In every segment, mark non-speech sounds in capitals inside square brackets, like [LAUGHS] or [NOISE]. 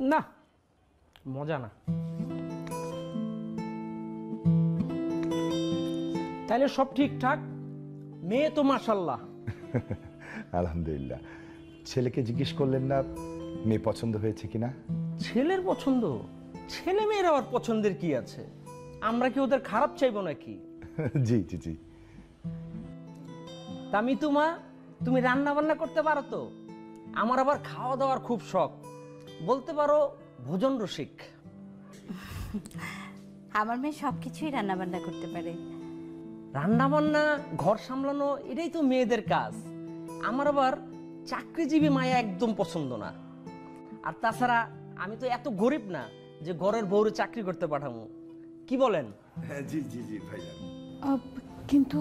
না। মজা না। তাহলে সব ঠিকঠাক? মেয়ে তো মাসাল্লাহ [LAUGHS] আলহামদুলিল্লাহ। ছেলেকে জিজ্ঞেস করলেন না মেয়ে পছন্দ হয়েছে কিনা? ছেলের পছন্দ? ছেলে মেয়ের আবার পছন্দের কি আছে? আমরা কি ওদের খারাপ চাইব নাকি? [LAUGHS] জি জি জি। তা মিতুমা তুমি রান্না বান্না করতে পারো তো? আমার আবার খাওয়া দাওয়ার খুব শখ। বলতে পারো ভোজন রসিক। আমার মেয়ে সব কিছুই রান্নাবান্না করতে পারে। রান্না বান্না ঘর সামলানো এটাই তো মেয়েদের কাজ। আমার আবার চাকরিজীবী মায়া একদম পছন্দ না। আর তাছাড়া আমি তো এত গরিব না যে ঘরের বউরে চাকরি করতে পাঠাবো কি বলেন? জি জি জি ভাইজান কিন্তু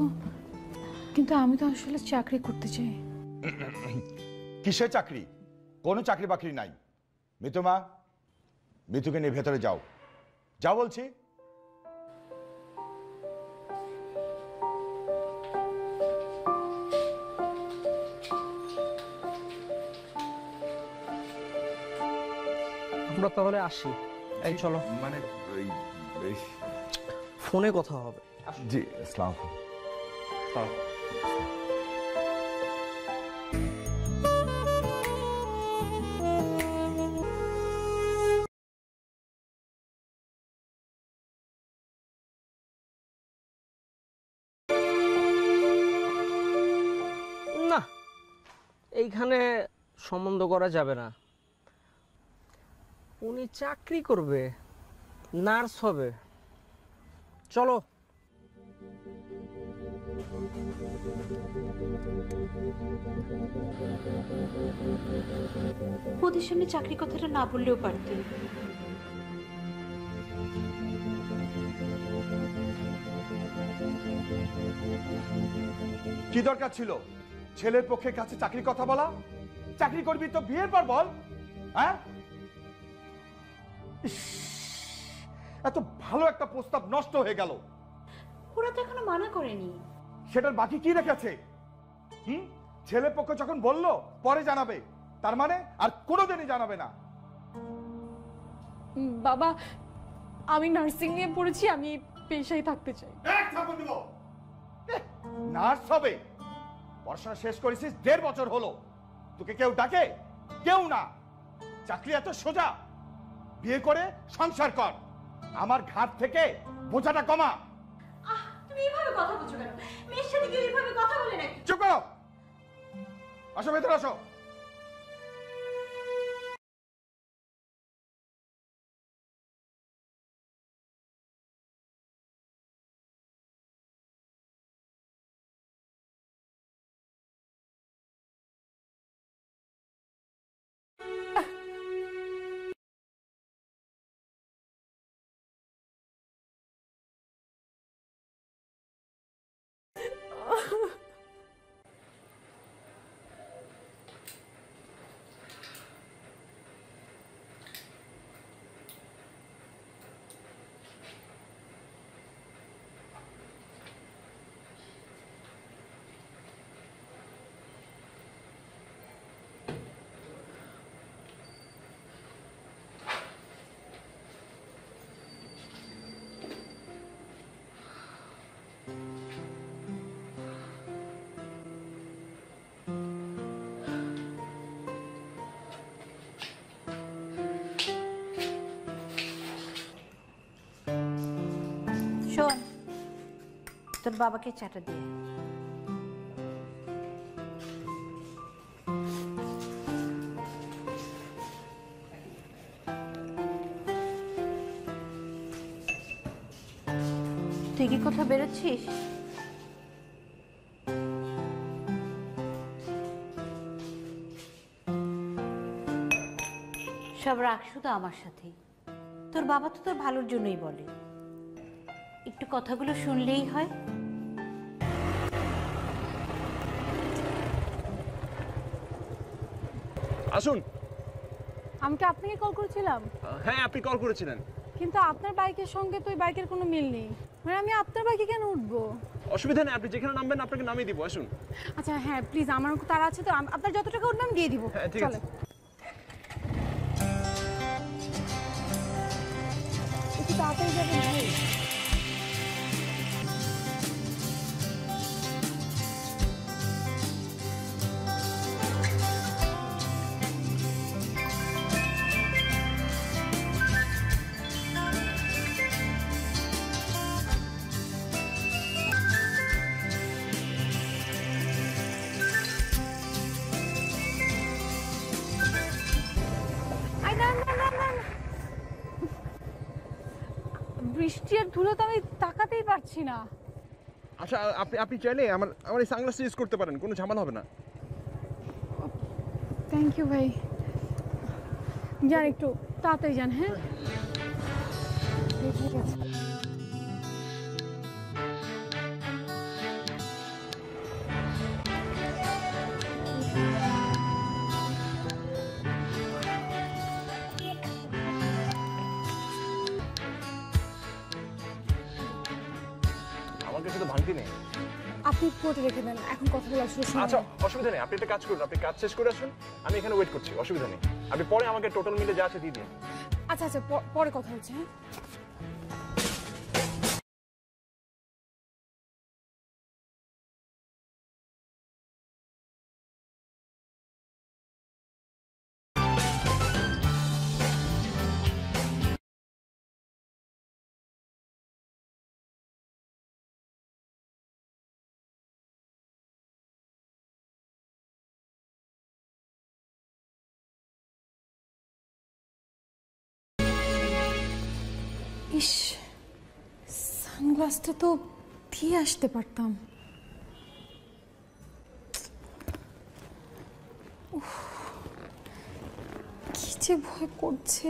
কিন্তু আমি তো আসলে চাকরি করতে চাই। কিসের চাকরি? কোনো চাকরি বাকরি নাই। মিতুমা মিতুকে নিয়ে ভেতরে যাও। যাও বলছি। আমরা তাহলে আসি। এই চলো। মানে ফোনে কথা হবে। জি আসসালাম সম্বন্ধ করা যাবে না। উনি চাকরি করবে নার্স হবে। চলো। ওদের সামনে চাকরি কথাটা না বললেও পারতে। কি দরকার ছিল? ছেলের পক্ষে কাছে চাকরি কথা বলা? চাকরি করবি তো বিয়ের পর বল হ্যাঁ? ইস, এত ভালো একটা প্রস্তাব নষ্ট হয়ে গেল। ওরা তো এখনও মানা করেনি। সেটার বাকি কি রেখেছে? হুম? ছেলে পক্ষ যখন বলল পরে জানাবে। তার মানে আর কোনোদিনই জানাবে না। বাবা আমি নার্সিং নিয়ে পড়েছি আমি পেশায় থাকতে চাই। এক থাপ্পড় দিব। নার্স হবে। পড়াশোনা শেষ করেছিস দেড় বছর হলো। তোকে কেউ ডাকে? কেউ না। চাকরি এত সোজা। বিয়ে করে সংসার কর। আমার ঘাট থেকে বোঝাটা কমা। আহ তুমি এইভাবে কথা বলছো কেন? মেয়ের সাথে কেউ এইভাবে কথা বলে নাকি? চুপ করো। আসো ভেতরে আসো। তোর বাবাকে চাটা দিয়ে তুই কি কোথাও বেরোচ্ছিস? সব রাগ শুধু আমার সাথেই। তোর বাবা তো তোর ভালোর জন্যই বলে। একটু কথাগুলো শুনলেই হয়। আসুন। আমি কি আপনাকে কল করেছিলাম। হ্যাঁ আপনি কল করেছিলেন। কিন্তু আপনার বাইকের সঙ্গে তো ওই বাইকের কোনো মিল নেই। মানে আমি আপনার বাইকে কেন উঠবো? অসুবিধা নেই আপনি যেখানে নামবেন আপনাকে নামিয়ে দিব আসুন। আচ্ছা হ্যাঁ প্লিজ আমার তারা আছে তো আপনার যত টাকা উঠবে আমি দিয়ে দিব। হ্যাঁ ঠিক আছে। তাড়াতাড়ি যাবেন আপনি আপনি চাইলে আমার আমার এই সানগ্লাসটা ইউজ করতে পারেন কোনো ঝামেলা হবে না। থ্যাংক ইউ ভাই। যান একটু তাড়াতাড়ি যান হ্যাঁ? ঠিক আছে আপনি রেখে দেন এখন কথা বলা শুরু আচ্ছা অসুবিধা নেই আপনি একটা কাজ করুন আপনি কাজ শেষ করে আসুন আমি এখানে ওয়েট করছি অসুবিধা নেই। আপনি পরে আমাকে টোটাল মিলে যা আছে দিয়ে দিন। আচ্ছা আচ্ছা পরে কথা হচ্ছে হ্যাঁ? ইস সানগ্লাসটা তো দিয়ে আসতে পারতাম। কি যে ভয় করছে।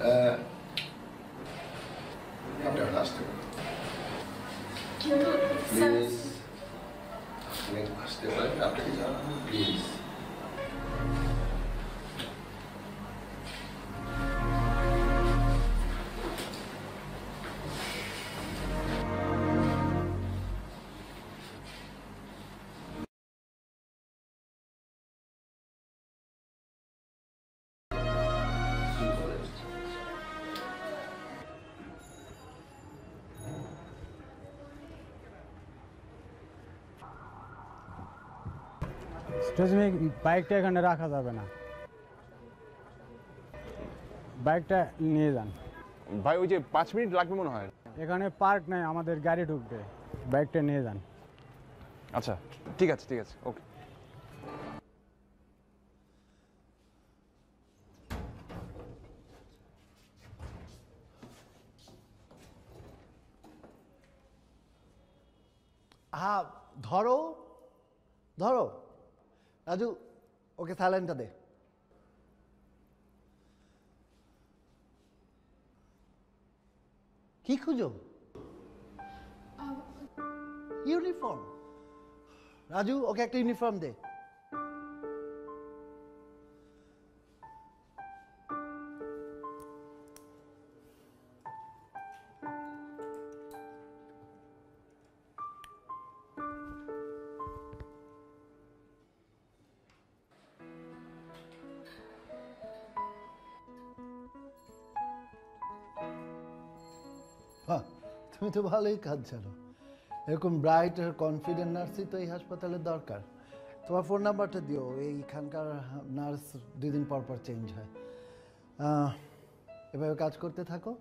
uh, I'm last two. Please. Please. Uh, please. মি বাইকটা এখানে রাখা যাবে না। বাইকটা নিয়ে যান। ভাই ওই যে পাঁচ মিনিট লাগবে মনে হয়। এখানে পার্ক নেই আমাদের গাড়ি ঢুকবে। বাইকটা নিয়ে যান। আচ্ছা ঠিক আছে ঠিক আছে ওকে। হ্যাঁ ধরো ধরো। রাজু ওকে স্যালেনটা দে। কি খুঁজো? ইউনিফর্ম রাজু ওকে একটা ইউনিফর্ম দে। তুমি তো ভালোই কাজ জানো এরকম ব্রাইট আর কনফিডেন্ট নার্সই তো এই হাসপাতালে দরকার। তোমার ফোন নাম্বারটা দিও এইখানকার নার্স দুদিন পর পর চেঞ্জ হয়। এভাবে কাজ করতে থাকো,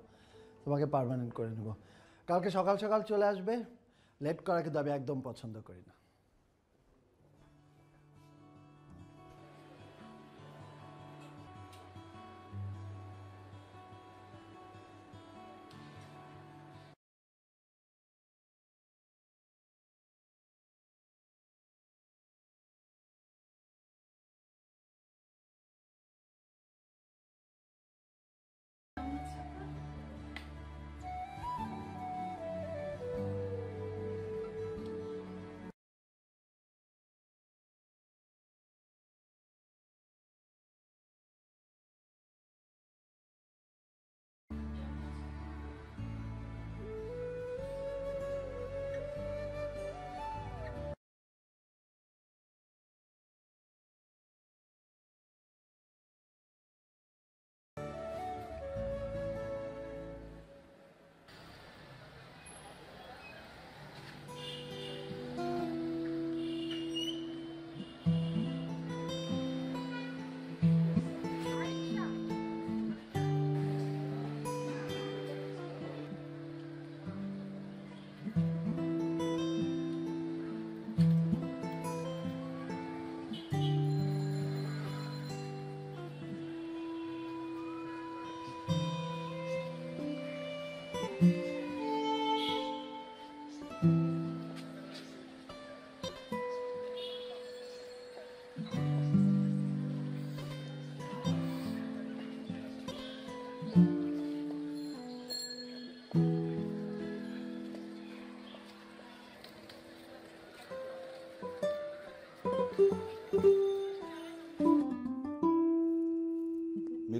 তোমাকে পারমানেন্ট করে নেব। কালকে সকাল সকাল চলে আসবে লেট করা কিন্তু আমি একদম পছন্দ করি না।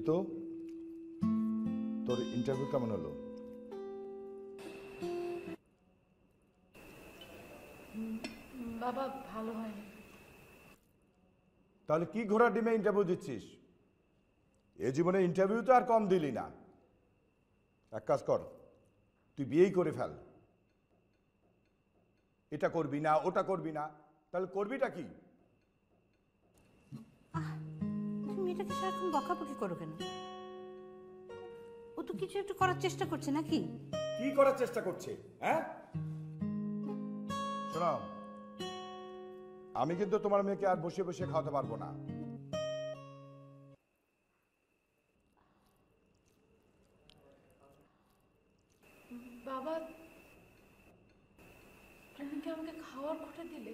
মিতু তোর ইন্টারভিউ কেমন হলো? বাবা ভালো হয়নি। তাহলে কি ঘোড়া ডিমে ইন্টারভিউ দিচ্ছিস? এ জীবনে ইন্টারভিউ তো আর কম দিলি না। এক কাজ কর তুই বিয়েই করে ফেল। এটা করবি না ওটা করবি না। তাহলে করবিটা কি? তুমি এটাকে সারাক্ষণ বকাবকি করো কেন? ও তো কিছু একটু করার চেষ্টা করছে নাকি? কি করার চেষ্টা করছে হ্যাঁ? শোনো আমি কিন্তু তোমার মেয়েকে আর বসে বসে খাওয়াতে পারব না। বাবা তুমি কি আমাকে খাওয়ার ঘটে দিলে?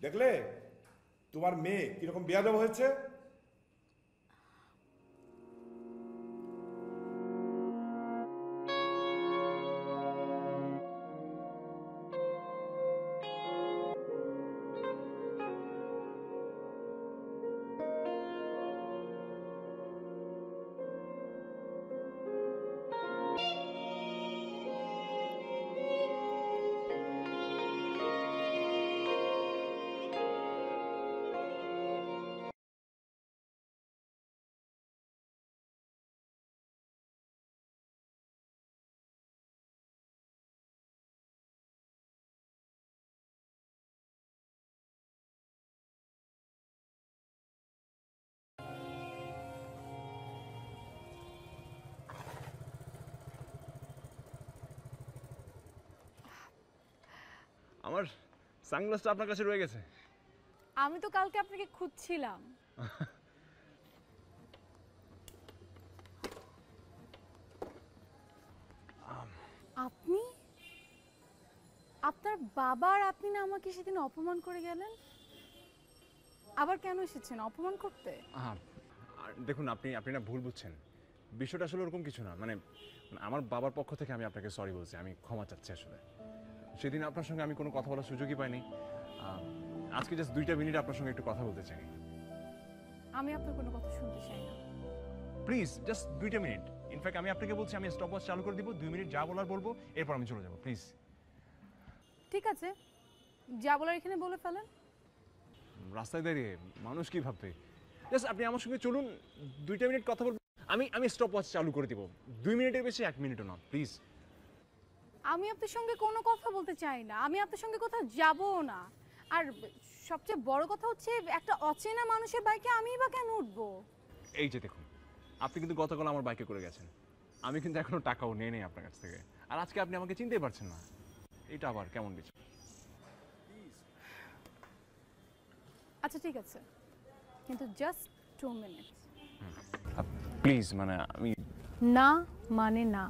দেখলে? তোমার মেয়ে কীরকম বেয়াদব হয়েছে? আমার সানগ্লাসটা আপনার কাছে রয়ে গেছে। আমি তো কালকে আপনাকে খুঁজছিলাম। আপনি? আপনার বাবা আর আপনি না আমাকে সেদিন অপমান করে গেলেন? আবার কেন এসেছেন? অপমান করতে? দেখুন আপনি আপনি না ভুল বুঝছেন। বিষয়টা আসলে ওরকম কিছু না। মানে মানে আমার বাবার পক্ষ থেকে আমি আপনাকে সরি বলছি। আমি ক্ষমা চাচ্ছি আসলে। সেদিন আপনার সঙ্গে আমি কোনো কথা বলার সুযোগই পাইনি। আজকে জাস্ট দুইটা মিনিট আপনার সঙ্গে একটু কথা বলতে চাই। আমি আপনার কোনো কথা শুনতে চাই না। প্লিজ জাস্ট দুইটা মিনিট। ইনফ্যাক্ট আমি আপনাকে বলছি আমি স্টপ ওয়াচ চালু করে দিব দুই মিনিট যা বলার বলব এরপর আমি চলে যাব প্লিজ ঠিক আছে। যা বলার এখানে বলে ফেলেন। রাস্তায় দাঁড়িয়ে মানুষ কি ভাববে? জাস্ট আপনি আমার সঙ্গে চলুন দুইটা মিনিট কথা বলব আমি আমি স্টপ ওয়াচ চালু করে দিব। দুই মিনিটের বেশি এক মিনিটও না প্লিজ আমি আপনার সঙ্গে কোনো কথা বলতে চাই না। আমি আপনার সঙ্গে কোথাও যাবও না। আর সবচেয়ে বড় কথা হচ্ছে একটা অচেনা মানুষের বাইকে আমিই বা কেন উঠবো? এই যে দেখুন আপনি কিন্তু গতকাল আমার বাইকে করে গেছেন। আমি কিন্তু এখনও টাকাও নিয়ে নেই আপনার কাছ থেকে। আর আজকে আপনি আমাকে চিনতেই পারছেন না। এটা আবার কেমন বিষয় আচ্ছা ঠিক আছে। কিন্তু জাস্ট টু মিনিট প্লিজ মানে আমি না মানে না।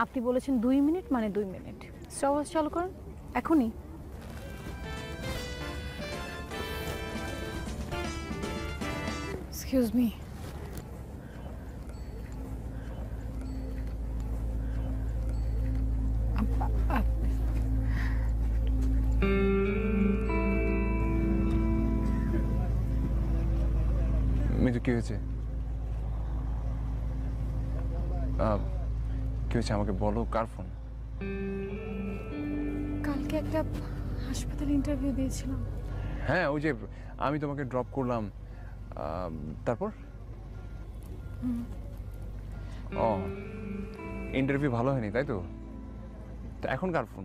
আপনি বলেছেন দুই মিনিট মানে দুই মিনিট। স্টপ চালু করুন এখনই। এক্সকিউজ মি কি হয়েছে আহ, কি হয়েছে আমাকে বলো কার ফোন? কালকে একটা হাসপাতালে ইন্টারভিউ দিয়েছিলাম। হ্যাঁ ওই যে আমি তোমাকে ড্রপ করলাম তারপর? ও ইন্টারভিউ ভালো হয়নি তাই তো? তো এখন কার ফোন?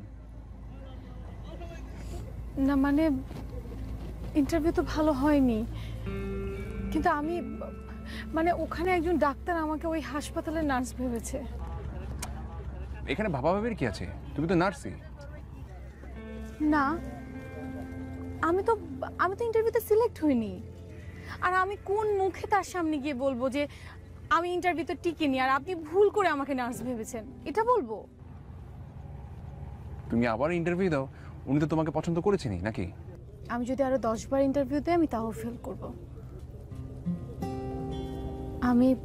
না মানে ইন্টারভিউ তো ভালো হয়নি। কিন্তু আমি মানে ওখানে একজন ডাক্তার আমাকে ওই হাসপাতালের নার্স ভেবেছে। এখানে ভাবা ভাবির কি আছে? তুমি তো নার্সই না। আমি তো আমি তো ইন্টারভিউতে সিলেক্ট হইনি। আর আমি কোন মুখে তার সামনে গিয়ে বলব যে আমি ইন্টারভিউতে টিকিনি আর আপনি ভুল করে আমাকে নার্স ভেবেছেন? এটা বলব? তুমি আবার ইন্টারভিউ দাও। উনি তো তোমাকে পছন্দ করেছেনি নাকি? আমি যদি আরও দশ বার ইন্টারভিউ দিই আমি তাও ফেল করব। আমি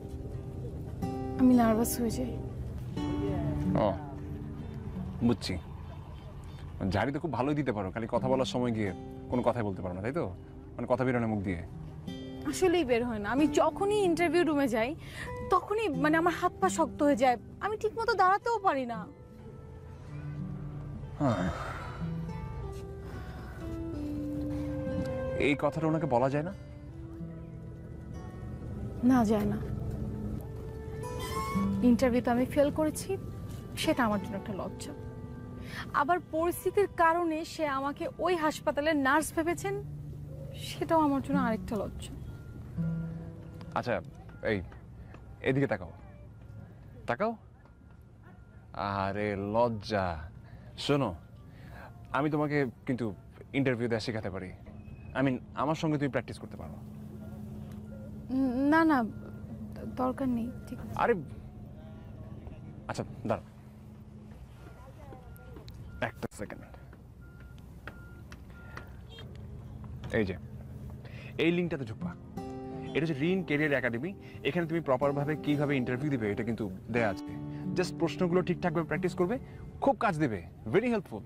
আমি নার্ভাস হয়ে যাই। ও বুঝছি। জারি তো খুব ভালোই দিতে পারো খালি কথা বলার সময় গিয়ে কোনো কথাই বলতে পারো না তাই তো? মানে কথা বেরোনো মুখ দিয়ে। আসলেই বের হয় না। আমি যখনই ইন্টারভিউ রুমে যাই তখনই মানে আমার হাত পা শক্ত হয়ে যায়। আমি ঠিকমতো দাঁড়াতেও পারি না। এই কথাটা ওনাকে বলা যায় না? না যায় না। ইন্টারভিউতে আমি ফেল করেছি। সেটা আমার জন্য একটা লজ্জা। আবার পরিস্থিতির কারণে সে আমাকে ওই হাসপাতালের নার্স ভেবেছেন সেটাও আমার জন্য আরেকটা লজ্জা। আচ্ছা এই এদিকে তাকাও। তাকাও। আরে লজ্জা। শোনো আমি তোমাকে কিন্তু ইন্টারভিউ দেওয়া শেখাতে পারি। আই মিন আমার সঙ্গে তুমি প্র্যাকটিস করতে পারো। না না দরকার নেই ঠিক আছে। আরে আচ্ছা দাঁড়া একটা সেকেন্ড এই যে এই লিঙ্কটাতে ঢুকবা। এটা হচ্ছে রিন কেরিয়ার একাডেমি এখানে তুমি প্রপারভাবে কীভাবে ইন্টারভিউ দিবে এটা কিন্তু দেয়া আছে। জাস্ট প্রশ্নগুলো ঠিকঠাকভাবে প্র্যাকটিস করবে খুব কাজ দেবে। ভেরি হেল্পফুল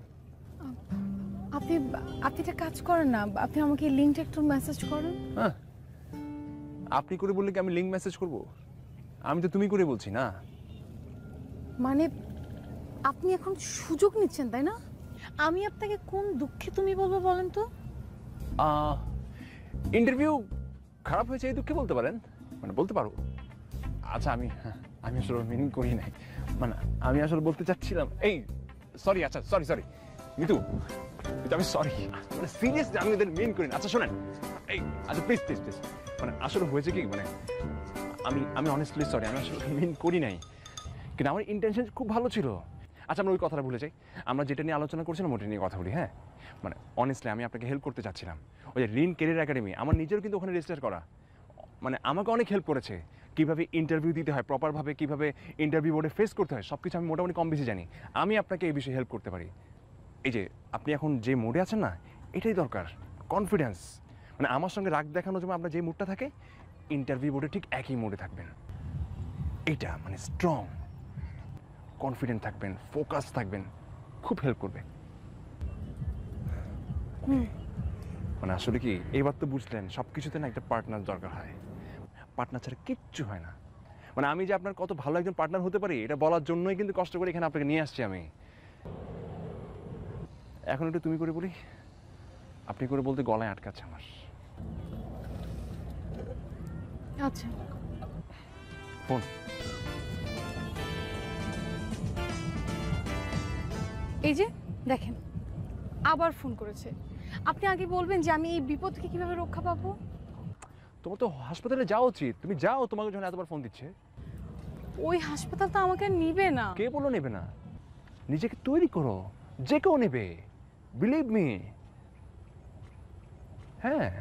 আপনি আপনি একটা কাজ করেন না। আপনি আমাকে লিঙ্কটা একটু মেসেজ করেন। হ্যাঁ। আপনি করে বললে কি আমি লিঙ্ক মেসেজ করব? আমি তো তুমি করে বলছি না। মানে আপনি এখন সুযোগ নিচ্ছেন, তাই না? আমি আপনাকে কোন দুঃখে তুমি বলব বলেন তো? ইন্টারভিউ খারাপ হয়েছে এই দুঃখে বলতে পারেন? মানে বলতে পারো। আচ্ছা আমি আমি আসলে মিনিং করি নাই। মানে আমি আসলে বলতে চাচ্ছিলাম, এই সরি আচ্ছা সরি সরি মিতু আমি সরি মানে সিরিয়াসলি আমি ওদের মিন করি না। আচ্ছা শোনেন। এই আচ্ছা প্লিজ প্লিজ প্লিজ মানে আসলে হয়েছে কি মানে আমি আমি অনেস্টলি সরি আমি আসলে মিন করি নাই। কিন্তু আমার ইন্টেনশন খুব ভালো ছিল। আচ্ছা আমরা ওই কথাটা ভুলে যাই। আমরা যেটা নিয়ে আলোচনা করছিলাম, ওটা নিয়ে কথা বলি হ্যাঁ? মানে অনেস্টলি আমি আপনাকে হেল্প করতে চাচ্ছিলাম। ওই যে রিন কেরিয়ার একাডেমি আমার নিজেরও কিন্তু ওখানে রেজিস্টার করা। মানে আমাকে অনেক হেল্প করেছে। কীভাবে ইন্টারভিউ দিতে হয় প্রপারভাবে কীভাবে ইন্টারভিউ বোর্ডে ফেস করতে হয় সব কিছু আমি মোটামুটি কম বেশি জানি। আমি আপনাকে এই বিষয়ে হেল্প করতে পারি। এই যে, আপনি এখন যে মোডে আছেন না, এটাই দরকার কনফিডেন্স মানে আমার সঙ্গে রাগ দেখানোর জন্য আপনার যে মুডটা থাকে ইন্টারভিউ বোর্ডে ঠিক একই মোডে থাকবেন। এটা মানে স্ট্রং কনফিডেন্ট থাকবেন ফোকাস থাকবেন খুব হেল্প করবে। মানে আসলে কি এবার তো বুঝলেন সব কিছুতে না একটা পার্টনার দরকার হয়। পার্টনার ছাড়া কিচ্ছু হয় না। মানে আমি যে আপনার কত ভালো একজন পার্টনার হতে পারি এটা বলার জন্যই কিন্তু কষ্ট করে এখানে আপনাকে নিয়ে আসছি আমি। এখন একটু তুমি করে বলি আপনি করে বলতে গলায় আটকাচ্ছে আমার। আচ্ছা। ফোন। এই যে দেখেন আবার ফোন করেছে। আপনি আগে বলবেন যে আমি এই বিপদ থেকে কীভাবে রক্ষা পাবো? তোমার তো হাসপাতালে যাওয়া উচিত। তুমি যাও তোমাকে যখন এতবার ফোন দিচ্ছে। ওই হাসপাতাল তো আমাকে নিবে না। কে বলল নেবে না? নিজেকে তৈরি করো। যে কেউ নেবে। বিলিভ মি হ্যাঁ।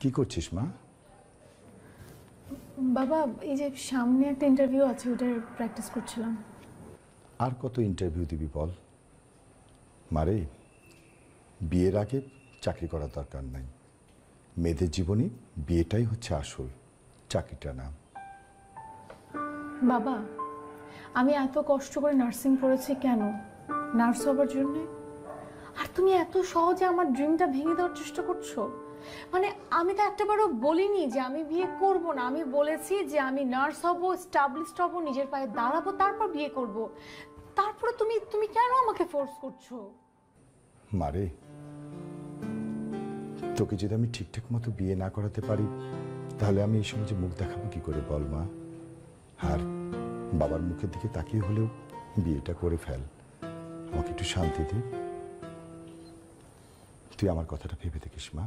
কি করছিস মা? বাবা এই যে সামনে একটা ইন্টারভিউ আছে ওটার প্র্যাকটিস করছিলাম। আর কত ইন্টারভিউ দিবি বল? মারে বিয়ের আগে চাকরি করার দরকার নাই। মেয়েদের জীবনে বিয়েটাই হচ্ছে আসল চাকরিটা না। বাবা আমি এত কষ্ট করে নার্সিং পড়েছি কেন? নার্স হবার জন্যে আর তুমি এত সহজে আমার ড্রিমটা ভেঙে দেওয়ার চেষ্টা করছ? মানে আমি তো একটাবারও বলিনি যে আমি বিয়ে করব না। আমি বলেছি যে আমি নার্স হব স্টাবলিশড হব, নিজের পায়ে দাঁড়াবো, তারপর বিয়ে করব। তারপরে তুমি তুমি কেন আমাকে ফোর্স করছ? মারে, তোকে যদি আমি ঠিকঠাক মতো বিয়ে না করাতে পারি, তাহলে আমি এই সমাজে মুখ দেখাবো কি করে বল মা? আর বাবার মুখের দিকে তাকিয়ে হলেও বিয়েটা করে ফেল। আমাকে একটু শান্তি দে। তুই আমার কথাটা ভেবে দেখিস মা।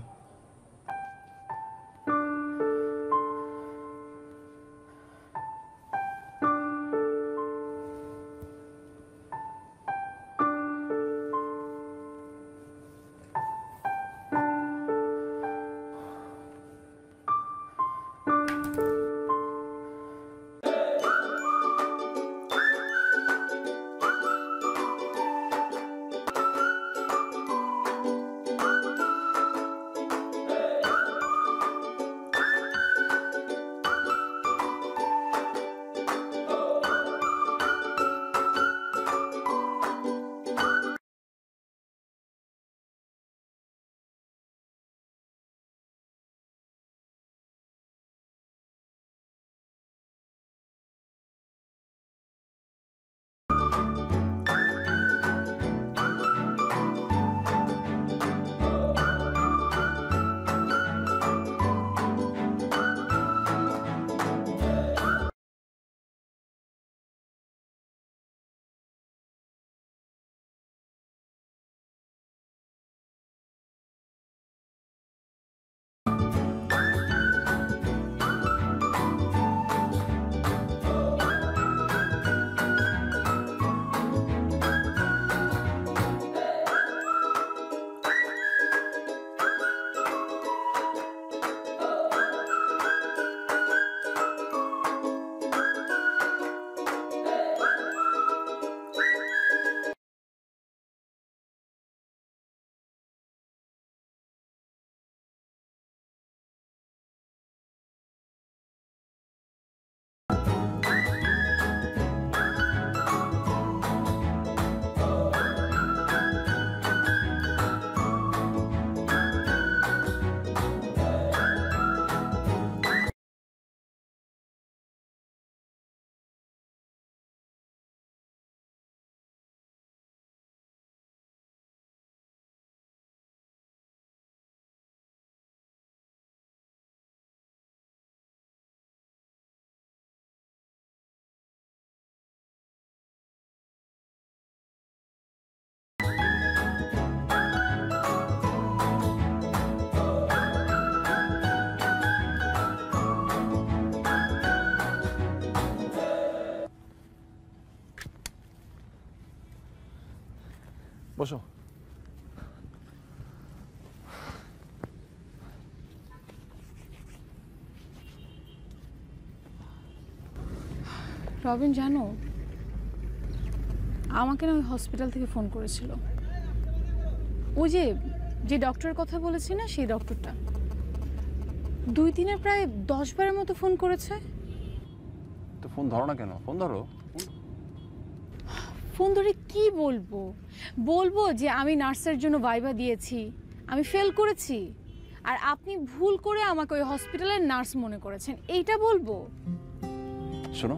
বসো। রবিন জানো আমাকে না ওই হসপিটাল থেকে ফোন করেছিল। ওই যে যে ডক্টরের কথা বলেছি না সেই ডক্টরটা দুই দিনে প্রায় দশ বারের মতো ফোন করেছে। তো ফোন ধরো না কেন? ফোন ধরো। ফোন ধরে কি বলব? বলব যে আমি নার্সের জন্য ভাইবা দিয়েছি আমি ফেল করেছি আর আপনি ভুল করে আমাকে ওই হসপিটালের নার্স মনে করেছেন এইটা বলব? শোনো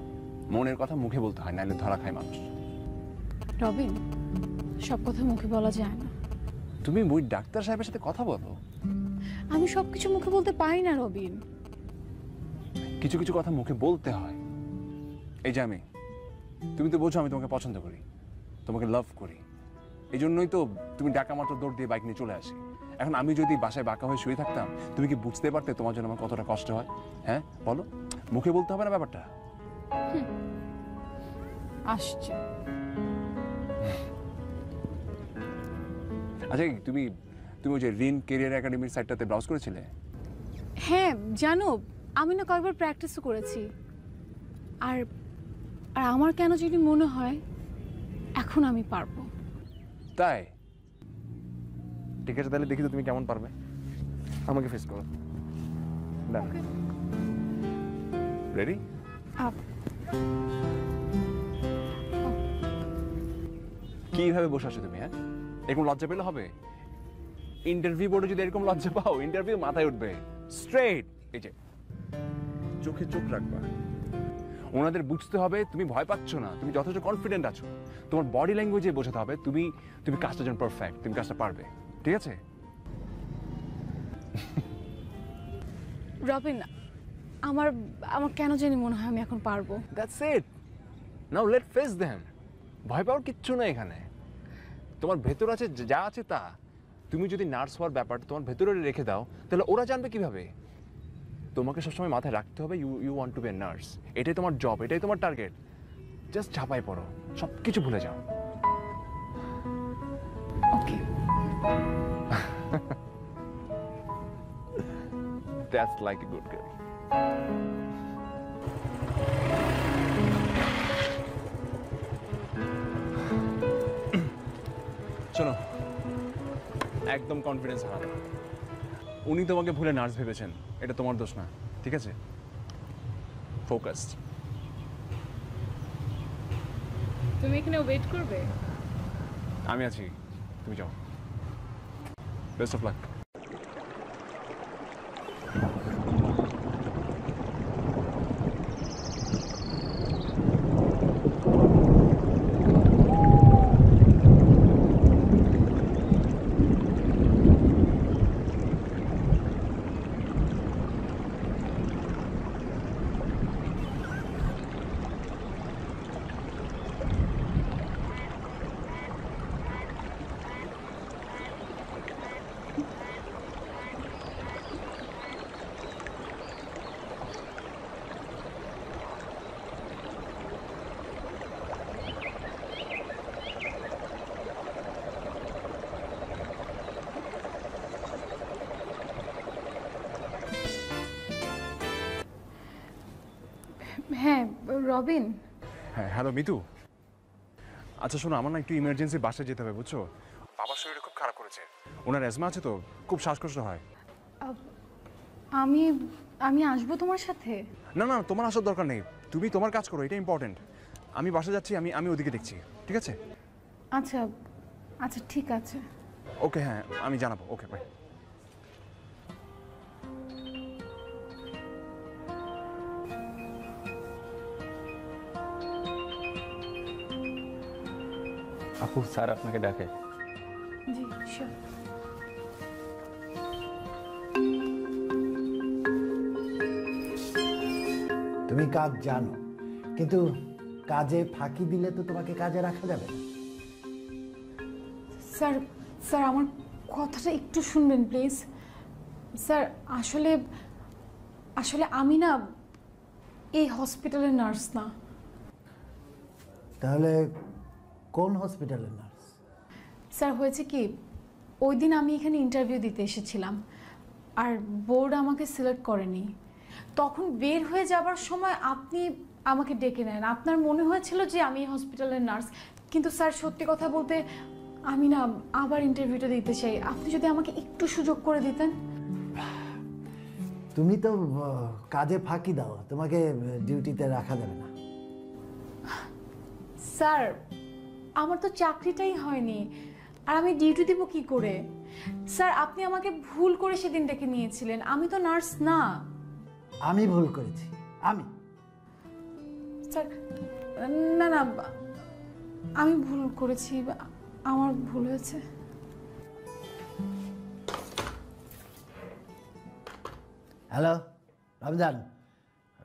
মনের কথা মুখে বলতে হয় নাহলে ধরা খায় মানুষ। রবিন সব কথা মুখে বলা যায় না। তুমি ওই ডাক্তার সাহেবের সাথে কথা বলো। আমি সব কিছু মুখে বলতে পারি না রবিন। কিছু কিছু কথা মুখে বলতে হয়। এই যে আমি তুমি তো বোঝো আমি তোমাকে পছন্দ করি। তোমাকে লাভ করি। এই জন্যই তো তুমি ডাকা মাত্র দৌড় দিয়ে বাইক নিয়ে চলে আসি। এখন আমি যদি বাসায় বাঁকা হয়ে শুয়ে থাকতাম তুমি কি বুঝতে পারতে তোমার জন্য আমার কতটা কষ্ট হয়? হ্যাঁ বলো। মুখে বলতে হবে না ব্যাপারটা? আসছে। আচ্ছা তুমি তুমি ওই যে রিন কেরিয়ার একাডেমির সাইটটাতে ব্রাউজ করেছিলে? হ্যাঁ জানো আমি না কয়েকবার প্র্যাকটিসও করেছি। আর আর আমার কেন যদি মনে হয় এখন আমি পারব। তাই? ঠিক আছে তাহলে দেখি তো তুমি কেমন পারবে। আমাকে ফেস করো। Ready up. কীভাবে বসে আছো তুমি হ্যাঁ? এরকম লজ্জা পেলে হবে? ইন্টারভিউ বোর্ডে যদি এরকম লজ্জা পাও ইন্টারভিউ মাথায় উঠবে। স্ট্রেট এই যে চোখে চোখ রাখবা। ওনাদের বুঝতে হবে তুমি ভয় পাচ্ছ না তুমি যথেষ্ট কনফিডেন্ট আছো। তোমার বডি ল্যাঙ্গুয়েজে বোঝাতে হবে তুমি তুমি কাজটা যেন পারফেক্ট তুমি কাজটা পারবে। ঠিক আছে? রবিন আমার আমার কেন জানি মনে হয় আমি এখন পারব। That's it now let face them ভয় পাওয়ার কিচ্ছু না এখানে। তোমার ভেতর আছে যা আছে তা। তুমি যদি নার্স হওয়ার ব্যাপারটা তোমার ভেতরে রেখে দাও তাহলে ওরা জানবে কীভাবে? তোমাকে সবসময় মাথায় রাখতে হবে you you want to be nurse এটাই তোমার জব এটাই তোমার টার্গেট জাস্ট ঝাঁপাই পড়ো সব কিছু ভুলে যাও। Okay that's like a good girl শোনো একদম কনফিডেন্স হারাবে না। উনি তোমাকে ভুলে নার্স ভেবেছেন। এটা তোমার দোষ না ঠিক আছে? ফোকাসড তুমি এখানে ওয়েট করবে? আমি আছি। তুমি যাও। বেস্ট অফ লাক হ্যাঁ রবিন? হ্যাঁ হ্যালো মিতু। আচ্ছা শোনো আমার না একটু ইমার্জেন্সি বাসায় যেতে হবে বুঝছ? বাবার শরীরটা খুব খারাপ করেছে। ওনার অ্যাজমা আছে তো খুব শ্বাসকষ্ট হয়। আমি আমি আসব তোমার সাথে? না না তোমার আসার দরকার নেই। তুমি তোমার কাজ করো এটা ইম্পর্টেন্ট আমি বাসা যাচ্ছি আমি আমি ওদিকে দেখছি ঠিক আছে? আচ্ছা আচ্ছা ঠিক আছে। ওকে হ্যাঁ আমি জানাব। ওকে বাই আপু স্যার আপনাকে ডাকে। জি শিওর তুমি কাজ জানো কিন্তু কাজে ফাঁকি দিলে তো তোমাকে কাজে রাখা যাবে না। স্যার স্যার আমার কথাটা একটু শুনবেন প্লিজ। স্যার আসলে আসলে আমি না এই হসপিটালের নার্স না। তাহলে কোন হসপিটালের নার্স? স্যার হয়েছে কি ওই দিন আমি এখানে ইন্টারভিউ দিতে এসেছিলাম আর বোর্ড আমাকে সিলেক্ট করেনি। তখন বের হয়ে যাবার সময় আপনি আমাকে ডেকে নেন। আপনার মনে হয়েছিল যে আমি হসপিটালের নার্স কিন্তু স্যার সত্যি কথা বলতে আমি না আবার ইন্টারভিউটা দিতে চাই। আপনি যদি আমাকে একটু সুযোগ করে দিতেন। তুমি তো কাজে ফাঁকি দাও তোমাকে ডিউটিতে রাখা যাবে না। স্যার আমার তো চাকরিটাই হয়নি। আর আমি ডিউটি দিব কি করে? স্যার আপনি আমাকে ভুল করে সেদিন ডেকে নিয়েছিলেন। আমি তো নার্স না। আমি ভুল করেছি। আমি। স্যার না না আমি ভুল করেছি। আমার ভুল হয়েছে। হ্যালো রমজান।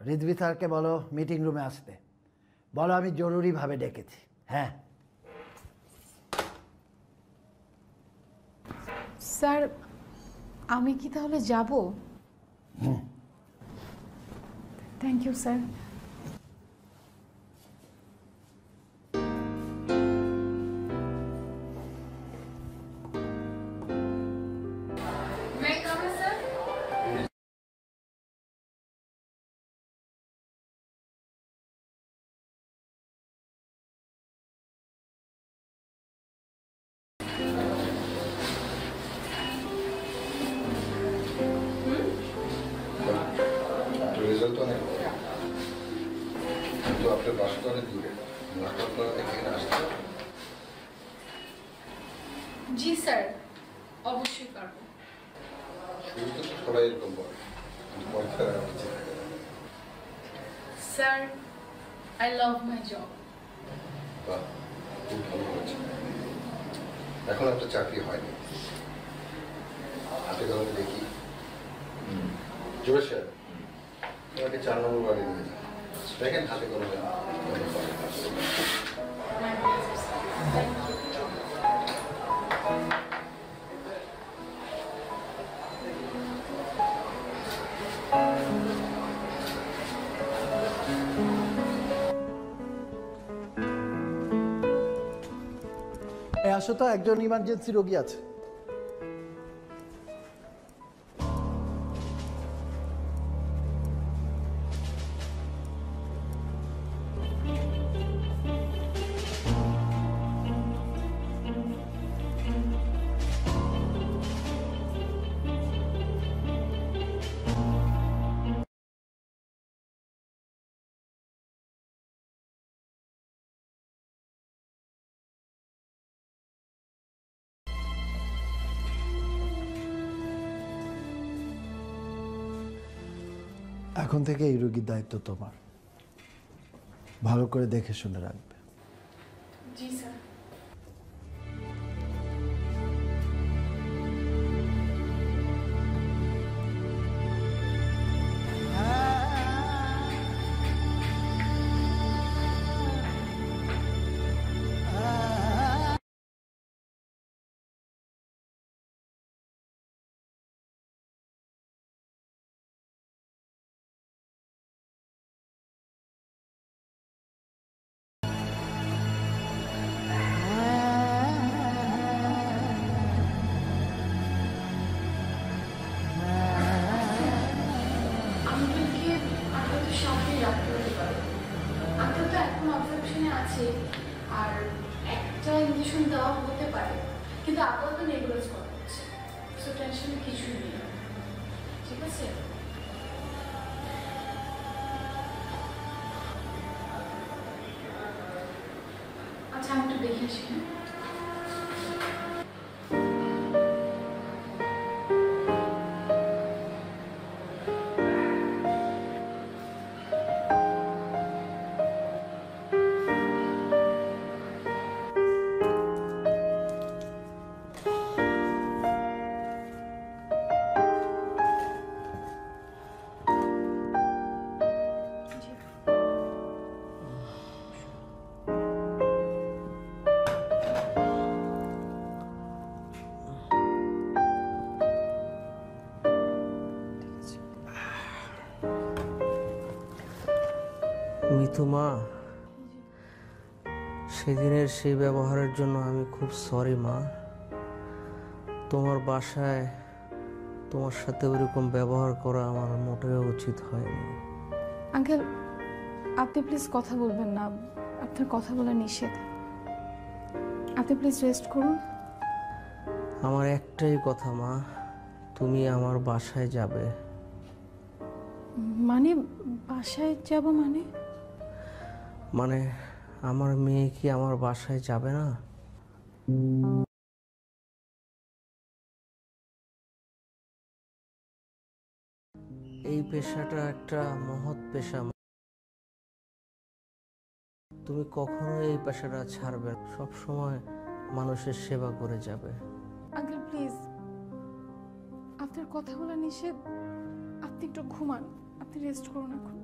রিজভি স্যারকে বলো মিটিং রুমে আসতে। বলো আমি জরুরিভাবে ডেকেছি। হ্যাঁ। স্যার আমি কি তাহলে যাব? Thank you sir I love my job খুব ভালো হয়েছে। এখন একটা চাকরি হয়নি। হাতে কলমে দেখি। স্যার। তোমাকে চার নম্বর বাড়ি নিয়ে যান দেখেন হাতে কলমে। আসো তো একজন ইমার্জেন্সি রোগী আছে। এখন থেকে এই রোগীর দায়িত্ব তোমার। ভালো করে দেখে শুনে রাখবে। জি স্যার। মা সেদিনের সেই ব্যবহারের জন্য আমি খুব সরি মা। তোমার বাসায় তোমার সাথে ওইরকম ব্যবহার করা আমার মোটেও উচিত হয়নি। আঙ্কেল আপনি প্লিজ কথা বলবেন না। আপনার কথা বলা নিষেধ। আপনি প্লিজ রেস্ট করুন। আমার একটাই কথা মা তুমি আমার বাসায় যাবে। মানে বাসায় যাব মানে? মানে আমার মেয়ে কি আমার বাসায় যাবে না? এই পেশাটা একটা মহৎ পেশা। তুমি কখনো এই পেশাটা ছাড়বে সব সময় মানুষের সেবা করে যাবে। আঙ্কেল প্লিজ আপনার কথা বলা নিষেধ। আপনি একটু ঘুমান। আপনি রেস্ট করুন এখন।